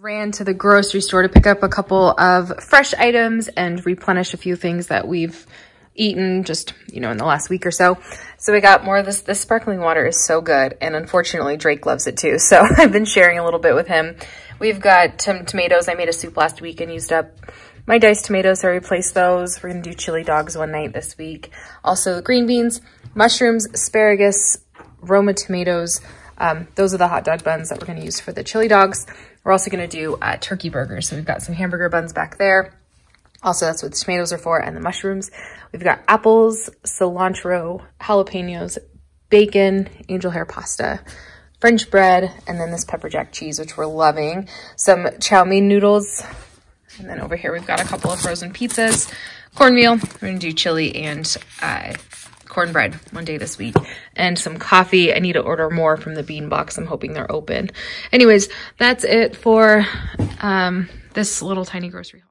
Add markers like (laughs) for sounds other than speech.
ran to the grocery store to pick up a couple of fresh items and replenish a few things that we've eaten just, you know, in the last week or so. So we got more of this. This sparkling water is so good. And unfortunately, Drake loves it too. (laughs) So I've been sharing a little bit with him. We've got some tomatoes. I made a soup last week and used up my diced tomatoes. So I replaced those. We're going to do chili dogs one night this week. Also green beans, mushrooms, asparagus, Roma tomatoes, um, those are the hot dog buns that we're going to use for the chili dogs. We're also going to do uh, turkey burgers. So we've got some hamburger buns back there. Also, that's what the tomatoes are for and the mushrooms. We've got apples, cilantro, jalapenos, bacon, angel hair pasta, French bread, and then this pepper jack cheese, which we're loving. Some chow mein noodles. And then over here, we've got a couple of frozen pizzas, cornmeal. We're going to do chili and uh, cornbread one day this week and some coffee. I need to order more from the bean box. I'm hoping they're open. Anyways, that's it for um, this little tiny grocery haul.